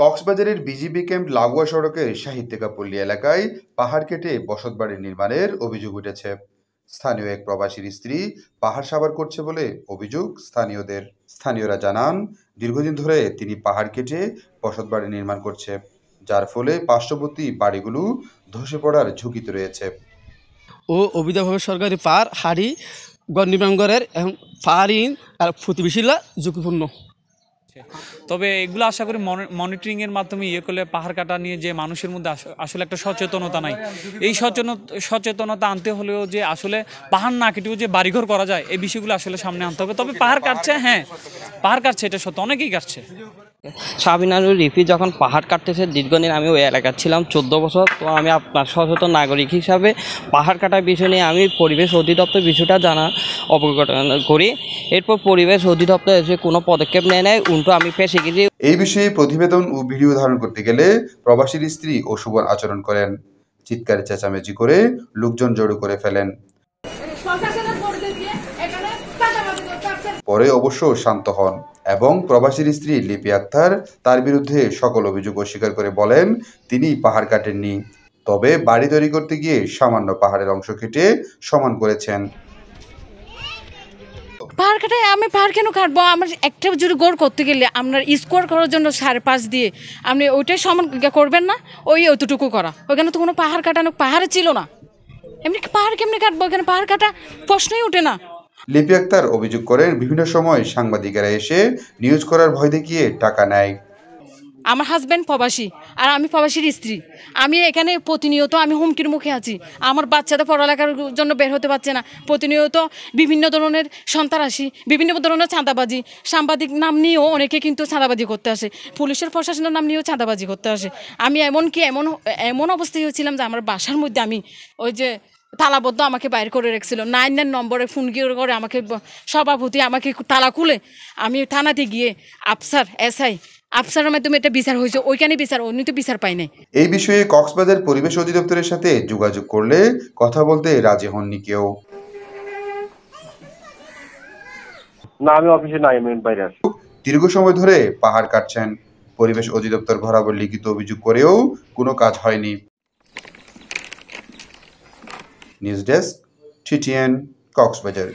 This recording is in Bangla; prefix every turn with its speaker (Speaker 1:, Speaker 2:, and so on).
Speaker 1: কক্সবাজারের বিজিবি ক্যাম্প লাগোয়া সড়কের সাহিত্যিকাপল্লী এলাকায় পাহাড় কেটে বসত বসতবাড়ি নির্মাণের অভিযোগ উঠেছে। স্থানীয় এক প্রবাসীর স্ত্রী পাহাড় সাবার করছে বলে অভিযোগ স্থানীয়দের। স্থানীয়রা জানান, দীর্ঘদিন ধরে তিনি পাহাড় কেটে বসতবাড়ি নির্মাণ করছে, যার ফলে পার্শ্ববর্তী বাড়িগুলো ধসে পড়ার ঝুঁকিতে রয়েছে।
Speaker 2: ও অবিধাভাবে সরকারি পার হাড়ি, গড় নির্মাণ করার পাহাড়িন আর প্রতিবেশীরা ঝুঁকিপূর্ণ।
Speaker 3: তবে এগুলো আশা করি মনিটরিং এর মাধ্যমে ইয়ে করলে পাহাড় কাটা নিয়ে যে মানুষের মধ্যে আসলে একটা সচেতনতা নাই। এই সচেতনতা আনতে হলেও যে আসলে পাহাড় না কেটেও যে বাড়িঘর করা যায়, এই বিষয়গুলো আসলে সামনে আনতে হবে। তবে পাহাড় কাটছে হ্যাঁ। পাহাড় কাটছে, এটা সত্য। অনেকেই কাটছে।
Speaker 4: সাবিনানুর রিফি যখন পাহাড় কাটতেছে, দীর্ঘদিন আমি ওই এলাকার ছিলাম, চোদ্দ বছর। তো আমি আপনার সচেতন নাগরিক হিসাবে পাহাড় কাটার বিষয় নিয়ে আমি পরিবেশ অধিদপ্তর বিষয়টা জানা অবগত করি। এরপর পরিবেশ অধিদপ্তর এসে কোনো পদক্ষেপ নেয় নেয় উল্টো আমি ফেসে গেছি
Speaker 1: এই বিষয়ে প্রতিবেদন ও ভিডিও ধারণ করতে গেলে প্রবাসীর স্ত্রী অশুভন আচরণ করেন। চিৎকার চেঁচামেচি করে লোকজন জড়ো করে ফেলেন। পরে অবশ্য শান্ত হন এবং প্রবাসীর স্ত্রী লিপি আক্তার তার বিরুদ্ধে সকল অভিযোগ অস্বীকার করে বলেন, তিনি পাহাড় কাটেননি। তবে বাড়ি তৈরি করতে গিয়ে সামান্য পাহাড়ের অংশ কেটে সমান করেছেন।
Speaker 5: পাহাড় কাটায় আমি পাহাড় কেন কাটবো? আমার একটা যদি গোড় করতে গেলে আপনার স্কোয়ার করার জন্য সাড়ে পাঁচ দিয়ে আপনি ওইটাই সমান করবেন না, ওই অতটুকু করা। ওইখানে তো কোনো পাহাড় কাটানো পাহাড়ে ছিল না। এমনি পাহাড় কেমনি কাটবো? এখানে পাহাড় কাটা প্রশ্নই ওঠে না।
Speaker 1: লিপি আক্তার অভিযোগ করেন, বিভিন্ন সময় সাংবাদিকেরা এসে নিউজ করার ভয় দেখিয়ে টাকা নেয়।
Speaker 5: আমার হাজব্যান্ড প্রবাসী, আর আমি প্রবাসীর স্ত্রী। আমি এখানে প্রতিনিয়ত আমি হুমকির মুখে আছি। আমার বাচ্চাদের পড়ালেখার জন্য বের হতে পারছে না। প্রতিনিয়ত বিভিন্ন ধরনের সন্ত্রাসী, বিভিন্ন ধরনের চাঁদাবাজি, সাংবাদিক নাম নিয়েও অনেকে কিন্তু চাঁদাবাজি করতে আসে। পুলিশের প্রশাসনের নাম নিয়েও চাঁদাবাজি করতে আসে। আমি এমনকি এমন এমন অবস্থায় হয়েছিলাম যে আমার বাসার মধ্যে আমি ওই যে তালাবদ্ধ আমাকে বাইর করে রেখেছিল। নাইন নাইন নম্বরে ফোন গিয়ে করে আমাকে সভাপতি আমাকে তালা খুলে আমি থানাতে গিয়ে আফসার এসআই আফসারের মাধ্যমে এটা বিচার হয়েছে ওইখানে বিচার উনি তো বিচার পাই নাই।
Speaker 1: এই বিষয়ে কক্সবাজার পরিবেশ অধিদপ্তরের সাথে যোগাযোগ করলে কথা বলতে রাজি হননি কেউ।
Speaker 6: না আমি অফিসে নাই আমি বাইরে আছি।
Speaker 1: দীর্ঘ সময় ধরে পাহাড় কাটছেন। পরিবেশ অধিদপ্তর বরাবর লিখিত অভিযোগ করেও কোনো কাজ হয়নি। News desk TTN Cox's Bazar.